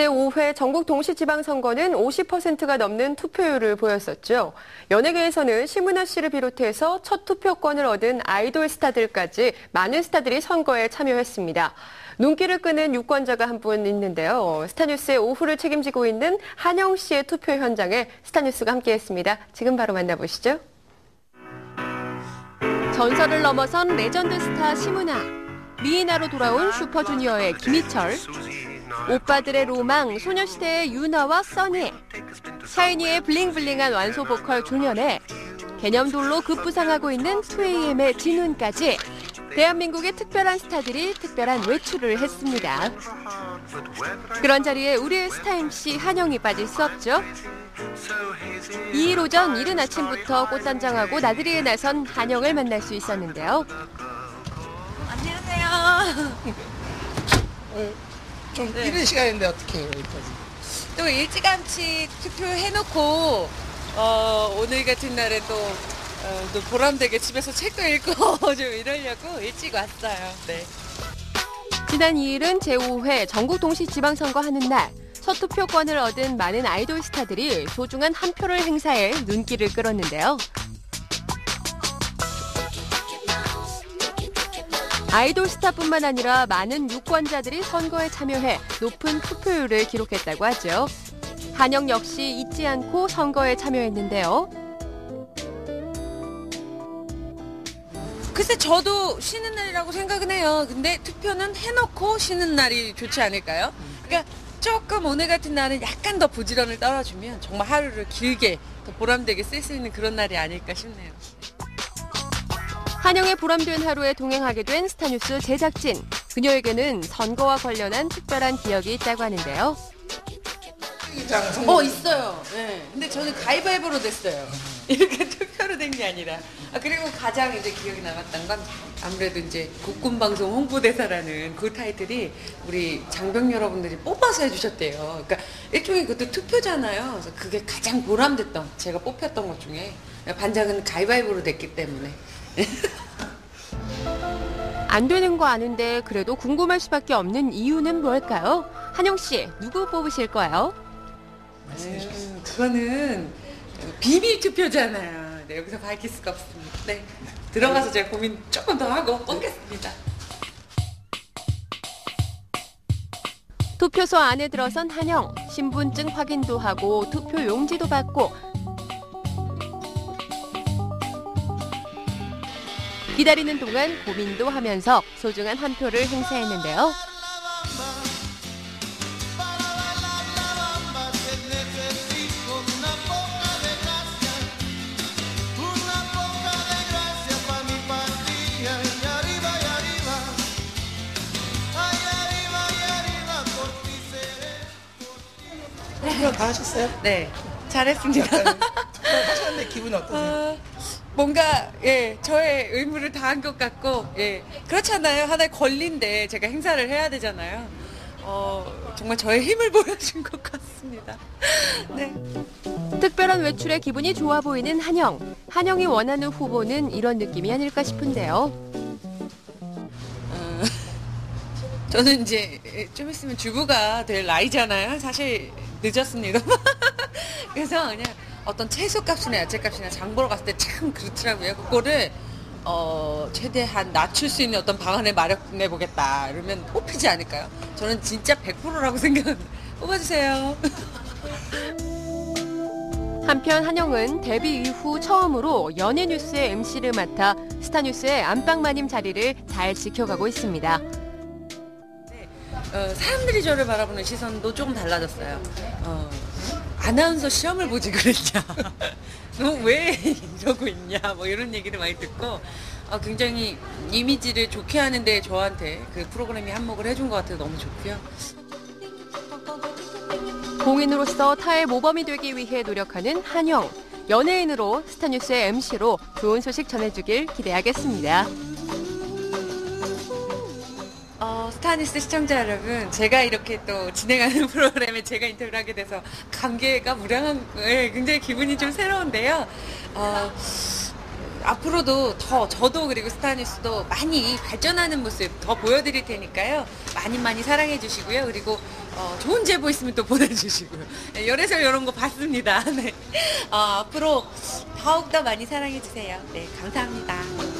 제5회 전국 동시지방선거는 50%가 넘는 투표율을 보였었죠. 연예계에서는 심은하 씨를 비롯해서 첫 투표권을 얻은 아이돌 스타들까지 많은 스타들이 선거에 참여했습니다. 눈길을 끄는 유권자가 한 분 있는데요. 스타뉴스의 오후를 책임지고 있는 한영 씨의 투표 현장에 스타뉴스가 함께했습니다. 지금 바로 만나보시죠. 전설을 넘어선 레전드 스타 심은하, 미이나로 돌아온 슈퍼주니어의 김희철, 오빠들의 로망, 소녀시대의 윤아와 써니, 샤이니의 bling bling한 완소 보컬 종현에 개념돌로 급부상하고 있는 2AM의 진운까지 대한민국의 특별한 스타들이 특별한 외출을 했습니다. 그런 자리에 우리의 스타 MC 한영이 빠질 수 없죠. 2일 오전 이른 아침부터 꽃단장하고 나들이에 나선 한영을 만날 수 있었는데요. 안녕하세요. 좀 네. 이른 시간인데 어떻게 해요, 여기까지? 또 일찌감치 투표해놓고 어, 오늘 같은 날에 또, 어, 또 보람되게 집에서 책도 읽고 좀 이러려고 일찍 왔어요. 네. 지난 2일은 제5회 전국 동시 지방선거 하는 날. 첫 투표권을 얻은 많은 아이돌 스타들이 소중한 한 표를 행사해 눈길을 끌었는데요. 아이돌 스타뿐만 아니라 많은 유권자들이 선거에 참여해 높은 투표율을 기록했다고 하죠. 한영 역시 잊지 않고 선거에 참여했는데요. 글쎄 저도 쉬는 날이라고 생각은 해요. 근데 투표는 해놓고 쉬는 날이 좋지 않을까요? 그러니까 조금 오늘 같은 날은 약간 더 부지런을 떨어주면 정말 하루를 길게 더 보람되게 쓸 수 있는 그런 날이 아닐까 싶네요. 한영의 보람된 하루에 동행하게 된 스타뉴스 제작진. 그녀에게는 선거와 관련한 특별한 기억이 있다고 하는데요. 어 있어요. 네. 근데 저는 가위바위보로 됐어요. 이렇게 투표로 된 게 아니라. 아 그리고 가장 이제 기억이 남았던 건 아무래도 이제 국군 방송 홍보대사라는 그 타이틀이 우리 장병 여러분들이 뽑아서 해주셨대요. 그러니까 일종의 그것도 투표잖아요. 그래서 그게 가장 보람됐던 제가 뽑혔던 것 중에 반장은 가위바위보로 됐기 때문에. 안 되는 거 아는데 그래도 궁금할 수밖에 없는 이유는 뭘까요? 한영 씨, 누구 뽑으실 거예요? 음, 그거는 비밀 투표잖아요. 네, 여기서 밝힐 수가 없습니다. 네. 들어가서 제가 고민 조금 더 하고 뽑겠습니다. 투표소 안에 들어선 한영. 신분증 확인도 하고 투표 용지도 받고 기다리는 동안 고민도 하면서 소중한 한 표를 행사했는데요. 투표 다 하셨어요? 네. 잘했습니다. 약간 하셨는데 기분이 어떠세요? 어, 뭔가 예 저의 의무를 다한 것 같고 예 그렇잖아요 하나의 권리인데 제가 행사를 해야 되잖아요 어 정말 저의 힘을 보여준 것 같습니다 네 특별한 외출에 기분이 좋아 보이는 한영. 한영이 원하는 후보는 이런 느낌이 아닐까 싶은데요. 어, 저는 이제 좀 있으면 주부가 될 나이잖아요. 사실 늦었습니다. 그래서 그냥 어떤 채소값이나 야채값이나 장 보러 갔을 때 참 그렇더라고요. 그거를 어, 최대한 낮출 수 있는 어떤 방안을 마련해 보겠다. 이러면 뽑히지 않을까요? 저는 진짜 100%라고 생각합니다. 뽑아주세요. 한편 한영은 데뷔 이후 처음으로 연예 뉴스의 MC를 맡아 스타뉴스의 안방 마님 자리를 잘 지켜가고 있습니다. 어, 사람들이 저를 바라보는 시선도 조금 달라졌어요. 어, 아나운서 시험을 보지 그랬냐. 너 왜 이러고 있냐. 뭐 이런 얘기를 많이 듣고 어, 굉장히 이미지를 좋게 하는데 저한테 그 프로그램이 한몫을 해준 것 같아서 너무 좋고요. 공인으로서 타의 모범이 되기 위해 노력하는 한영. 연예인으로 스타뉴스의 MC로 좋은 소식 전해주길 기대하겠습니다. 스타뉴스 시청자 여러분, 제가 이렇게 또 진행하는 프로그램에 제가 인터뷰를 하게 돼서 감개가 무량한, 예, 굉장히 기분이 좀 새로운데요. 어, 앞으로도 더 저도 그리고 스타뉴스도 많이 발전하는 모습 더 보여드릴 테니까요. 많이 많이 사랑해 주시고요. 그리고 어, 좋은 제보 있으면 또 보내주시고요. 네, 열애설 이런 거 받습니다. 네. 어, 앞으로 더욱더 많이 사랑해 주세요. 네, 감사합니다.